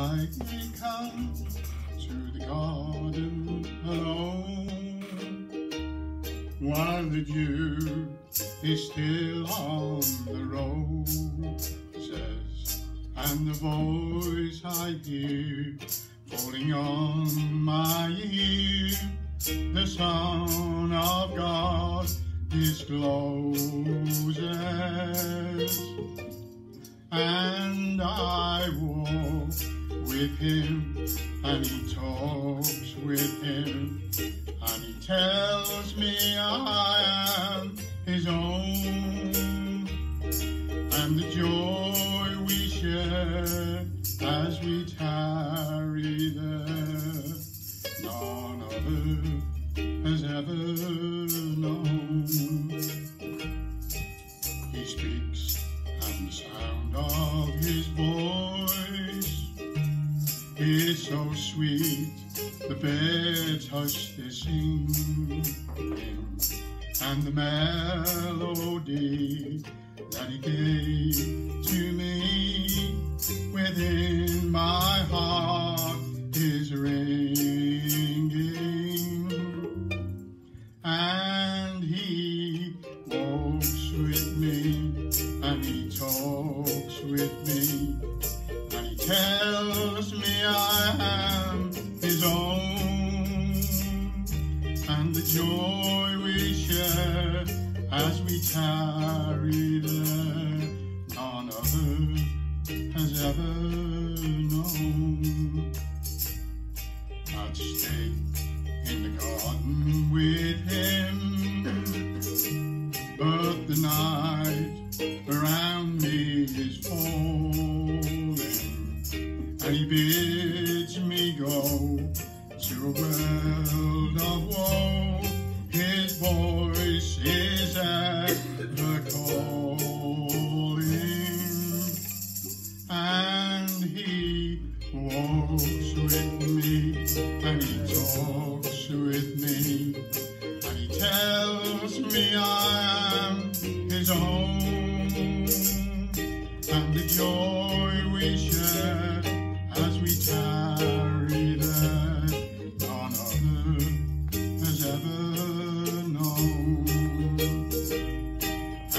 I come to the garden alone. While the dew is still on the roses and the voice I hear falling on my ear the Son of God discloses and I with him and he talks with him and he tells me I am his own. And the joy we share as we tarry there none other has ever known. He speaks and the sound of his voice so sweet. The birds hush their singing, and the melody that he gave to me within my heart is ringing, and he walks with me and he talks with me tells me I am his own. And the joy we share as we tarry there none other has ever known. I'd stay in the garden with him but the night around me is falling, bids me go to a world of woe. His voice is at the calling, and he walks with me, and he talks with me, and he tells me I am his own,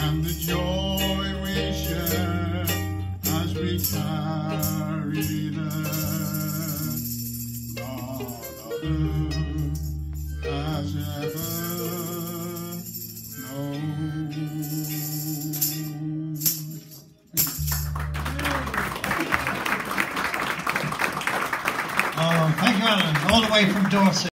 and the joy we share as we has ever known. Oh, thank you, Alan, all the way from Dorset.